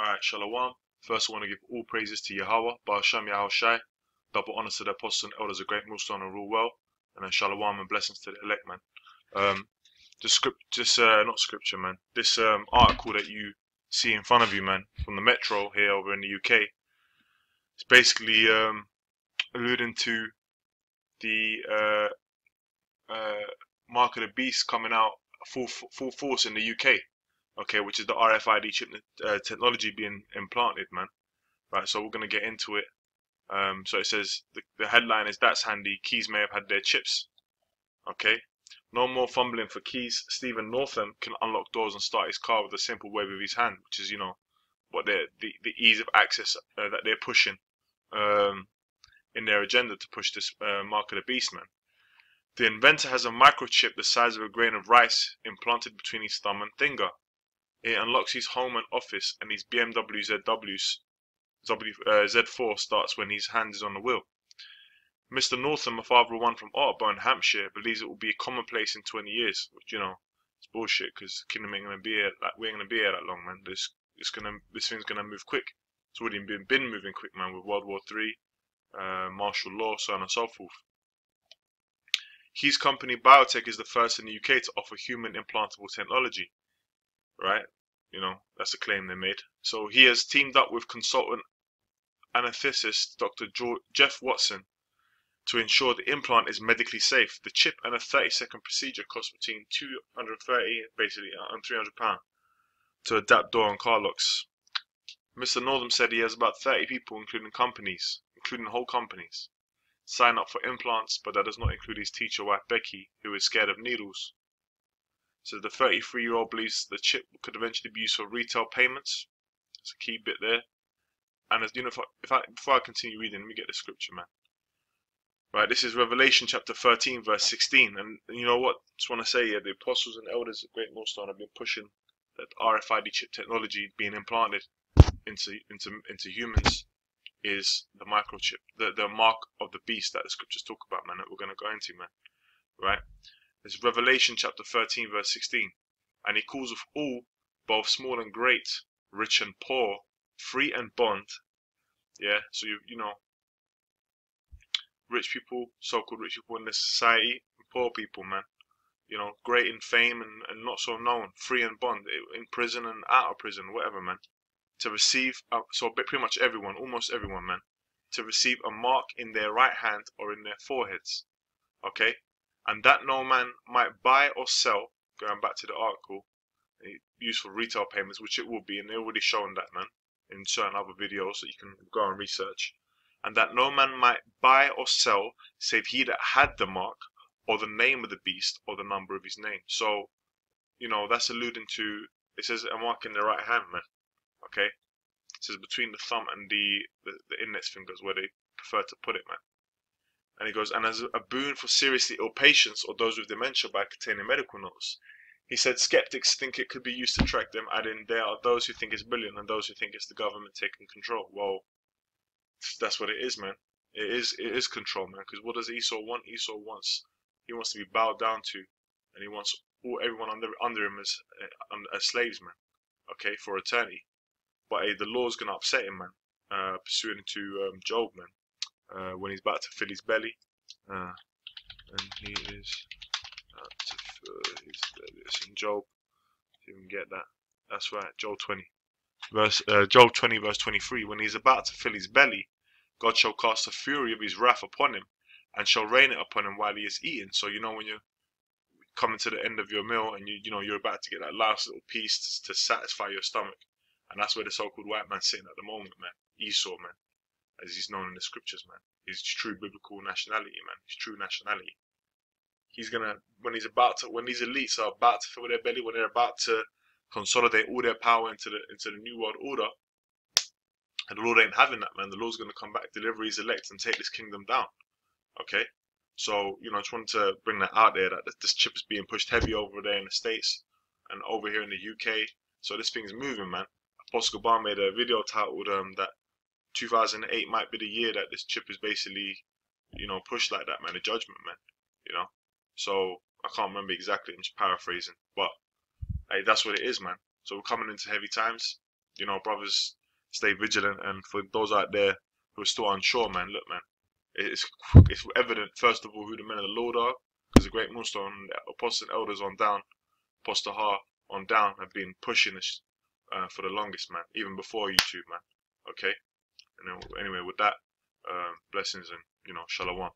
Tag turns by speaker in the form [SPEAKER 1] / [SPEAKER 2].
[SPEAKER 1] Alright, Shalom. First, I want to give all praises to Yahweh, Ba'ashem Yahushai. Double honors to the apostles and elders of great millstone and rule well. And then Shalom and blessings to the elect, man. Um, the script, just, uh, not scripture, man. This um, article that you see in front of you, man, from the Metro here over in the UK, it's basically um, alluding to the uh, uh, Mark of the Beast coming out full full force in the UK okay, which is the RFID chip uh, technology being implanted, man. Right, so we're gonna get into it. Um, so it says the, the headline is that's handy. Keys may have had their chips. Okay, no more fumbling for keys. Stephen Northam can unlock doors and start his car with a simple wave of his hand, which is you know what the the ease of access uh, that they're pushing um, in their agenda to push this uh, mark of the beast, man. The inventor has a microchip the size of a grain of rice implanted between his thumb and finger. It unlocks his home and office, and his BMW ZW's w, uh, Z4 starts when his hand is on the wheel. Mr. Northam, a father of one from Otterbourne, Hampshire, believes it will be a commonplace in 20 years. Which, you know, it's bullshit because Kingdom ain't gonna be here. Like, we ain't gonna be here that long, man. This, it's gonna, this thing's gonna move quick. It's already been been moving quick, man, with World War Three, uh, martial law, so on and so forth. His company BioTeq is the first in the UK to offer human implantable technology right? You know, that's a claim they made. So he has teamed up with consultant anesthetist Dr. Jeff Watson to ensure the implant is medically safe. The chip and a 30 second procedure cost between 230 basically uh, and 300 pounds to adapt door and car locks. Mr. Northam said he has about 30 people, including companies, including whole companies, sign up for implants, but that does not include his teacher wife Becky, who is scared of needles. So the 33 year old believes the chip could eventually be used for retail payments. It's a key bit there. And as you know, if I, if I, before I continue reading, let me get the scripture, man. Right, this is Revelation chapter 13, verse 16. And, you know what? Just want to say here, the apostles and elders of Great Millstone have been pushing that RFID chip technology being implanted into into into humans is the microchip, the the mark of the beast that the scriptures talk about, man. That we're going to go into, man. Right. It's Revelation chapter 13, verse 16. And he calls of all, both small and great, rich and poor, free and bond. Yeah, so you you know, rich people, so-called rich people in this society, and poor people, man. You know, great in fame and, and not so known, free and bond, in prison and out of prison, whatever, man. To receive, a, so pretty much everyone, almost everyone, man, to receive a mark in their right hand or in their foreheads. Okay, and that no man might buy or sell, going back to the article, eh, used for retail payments, which it will be, and they're already shown that, man, in certain other videos that you can go and research, and that no man might buy or sell save he that had the mark, or the name of the beast, or the number of his name. So, you know, that's alluding to, it says a mark in the right hand, man, okay? It says between the thumb and the, the, the index fingers, where they prefer to put it, man. And he goes, and as a boon for seriously ill patients or those with dementia by containing medical notes. He said skeptics think it could be used to track them, adding there are those who think it's brilliant and those who think it's the government taking control. Well, that's what it is, man. It is it is control, man. Because what does Esau want? Esau wants he wants to be bowed down to, and he wants all everyone under under him as uh, as slaves, man. Okay, for eternity. But uh, the law's gonna upset him, man. Uh, pursuing to um, Job, man uh, when he's about to fill his belly. Uh, and he is about to fill his belly. It's in Job. If you can get that. That's right, Job 20. Verse, uh, Job 20, verse 23. When he is about to fill his belly, God shall cast the fury of his wrath upon him, and shall rain it upon him while he is eating. So you know when you're coming to the end of your meal, and you you know you're about to get that last little piece to, to satisfy your stomach, and that's where the so-called white man's sitting at the moment, man. Esau, man as he's known in the scriptures, man. His true biblical nationality, man. His true nationality. He's gonna when he's about to when these elites are about to fill their belly, when they're about to consolidate all their power into the into the new world order. And the Lord ain't having that, man. The Lord's gonna come back, deliver his elect, and take this kingdom down. Okay? So, you know, I just wanted to bring that out there that this chip is being pushed heavy over there in the States and over here in the UK. So this thing's moving, man. Apostle Gabar made a video titled um, that 2008 might be the year that this chip is basically, you know, pushed like that, man. The judgment, man. You know, so I can't remember exactly. I'm just paraphrasing, but hey, that's what it is, man. So we're coming into heavy times. you know, brothers, stay vigilant. And for those out there who are still unsure, man, look, man, it's it's evident first of all who the men of the Lord are, because the great the apostles and elders on down, apostle Ha on down have been pushing this uh, for the longest, man, even before YouTube, man. Okay. And anyway, with that, um, blessings and you know, shalom.